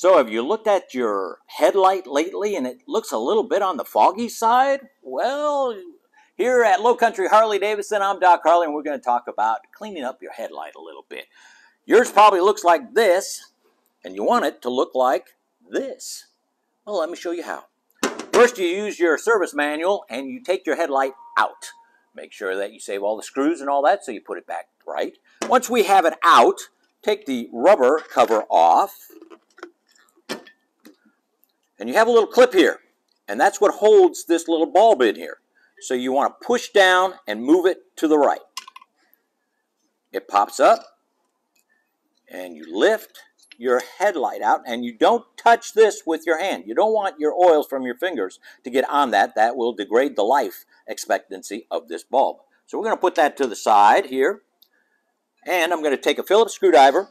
So have you looked at your headlight lately and it looks a little bit on the foggy side? Well, here at Low Country Harley Davidson, I'm Doc Harley and we're going to talk about cleaning up your headlight a little bit. Yours probably looks like this and you want it to look like this. Well, let me show you how. First, you use your service manual and you take your headlight out. Make sure that you save all the screws and all that so you put it back right. Once we have it out, take the rubber cover off and you have a little clip here, and that's what holds this little bulb in here. So you want to push down and move it to the right. It pops up, and you lift your headlight out, and you don't touch this with your hand. You don't want your oils from your fingers to get on that. That will degrade the life expectancy of this bulb. So we're going to put that to the side here, and I'm going to take a Phillips screwdriver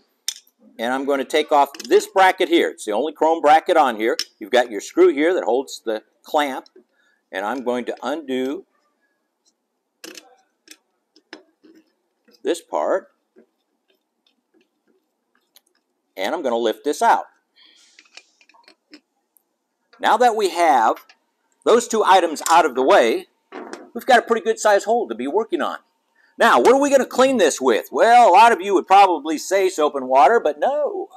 and I'm going to take off this bracket here. It's the only chrome bracket on here. You've got your screw here that holds the clamp, and I'm going to undo this part, and I'm going to lift this out. Now that we have those two items out of the way, we've got a pretty good size hole to be working on. Now, what are we going to clean this with? Well, a lot of you would probably say soap and water, but no.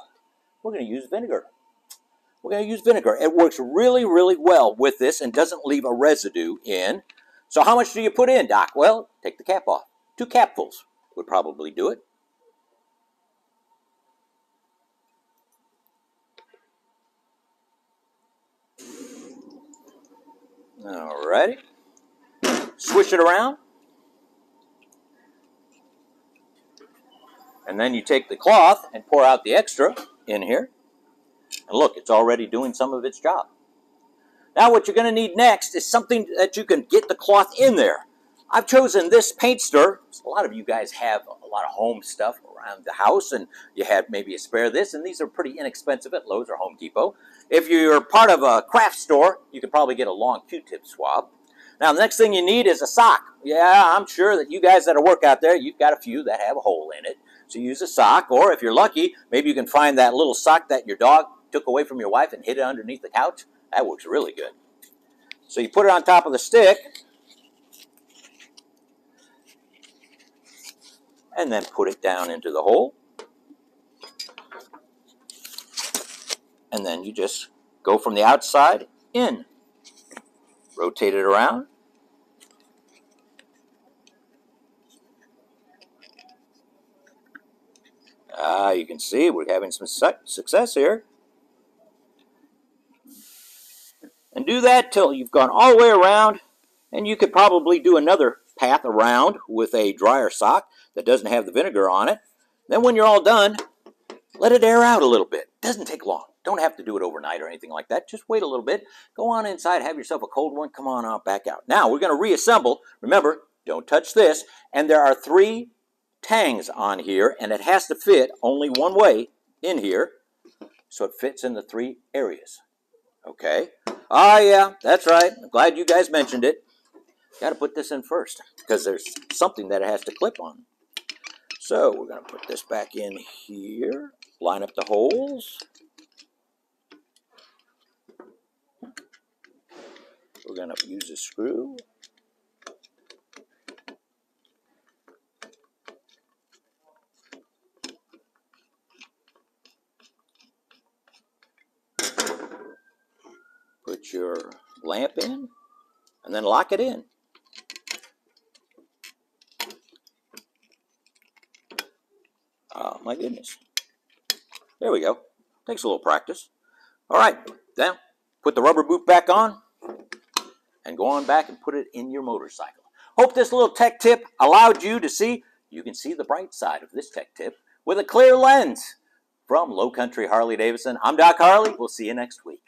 We're going to use vinegar. We're going to use vinegar. It works really, really well with this and doesn't leave a residue in. So how much do you put in, Doc? Well, take the cap off. Two capfuls would probably do it. All righty. Swish it around. And then you take the cloth and pour out the extra in here. And look, it's already doing some of its job. Now what you're going to need next is something that you can get the cloth in there. I've chosen this paint stir. A lot of you guys have a lot of home stuff around the house and you have maybe a spare this and these are pretty inexpensive at Lowe's or Home Depot. If you're part of a craft store, you can probably get a long Q-tip swab. Now the next thing you need is a sock. Yeah, I'm sure that you guys that are work out there, you've got a few that have a hole in it. So use a sock, or if you're lucky, maybe you can find that little sock that your dog took away from your wife and hid it underneath the couch. That works really good. So you put it on top of the stick, and then put it down into the hole. And then you just go from the outside in. Rotate it around. Ah, you can see we're having some success here. And do that till you've gone all the way around, and you could probably do another path around with a dryer sock that doesn't have the vinegar on it. Then when you're all done, let it air out a little bit. Doesn't take long. Don't have to do it overnight or anything like that. Just wait a little bit. Go on inside, have yourself a cold one. Come on out, back out. Now we're going to reassemble. Remember, don't touch this. And there are three tangs on here, and it has to fit only one way in here, so it fits in the three areas. Okay? Ah, yeah, that's right. I'm glad you guys mentioned it. Got to put this in first, because there's something that it has to clip on. So we're going to put this back in here, line up the holes. We're going to use a screw put your lamp in, and then lock it in. Oh my goodness. There we go. Takes a little practice. All right, now put the rubber boot back on and go on back and put it in your motorcycle. Hope this little tech tip allowed you to see, you can see the bright side of this tech tip with a clear lens. From Low Country Harley Davidson, I'm Doc Harley. We'll see you next week.